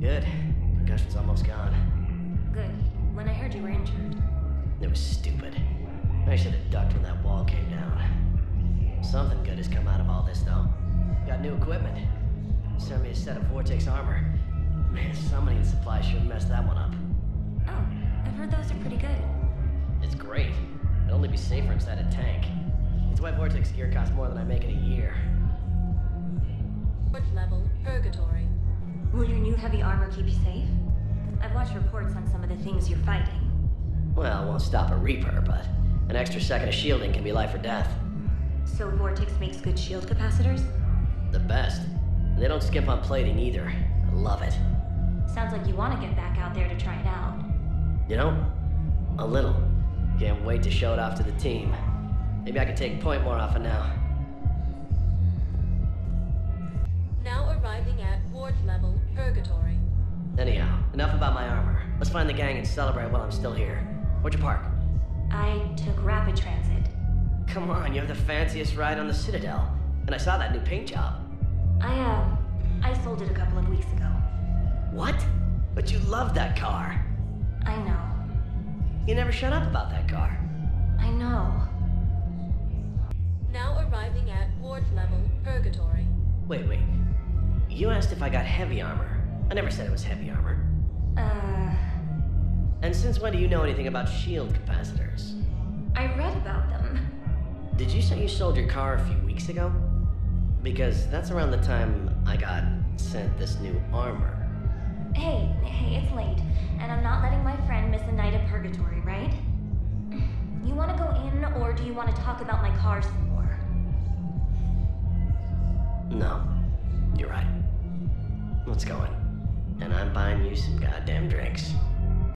Good. Concussion's almost gone. Good. When I heard you were injured. It was stupid. I should have ducked when that wall came down. Something good has come out of all this, though. Got new equipment. Sent me a set of Vortex armor. Man, somebody in supply sure messed that one up. Oh, I've heard those are pretty good. It's great. It'd only be safer inside a tank. It's why Vortex gear costs more than I make in a year. Fourth level, Purgatory. Will your new heavy armor keep you safe? I've watched reports on some of the things you're fighting. Well, it won't stop a Reaper, but an extra second of shielding can be life or death. So Vortex makes good shield capacitors? The best. They don't skimp on plating either. I love it. Sounds like you want to get back out there to try it out. You know? A little. Can't wait to show it off to the team. Maybe I can take point more often. Now arriving fourth level, Purgatory. Anyhow, enough about my armor. Let's find the gang and celebrate while I'm still here. Where'd you park? I took rapid transit. Come on, you have the fanciest ride on the Citadel. And I saw that new paint job. I, uh, I sold it a couple of weeks ago. What? But you loved that car. I know. You never shut up about that car. I know. Now arriving at ward level, Purgatory. Wait, wait. You asked if I got heavy armor. I never said it was heavy armor. Uh, And since when do you know anything about shield capacitors? I read about them. Did you say you sold your car a few weeks ago? Because that's around the time I got sent this new armor. Hey, hey, it's late, and I'm not letting my friend miss a night of purgatory, right? You want to go in, or do you want to talk about my car some more? No, you're right. Let's go in. And I'm buying you some goddamn drinks.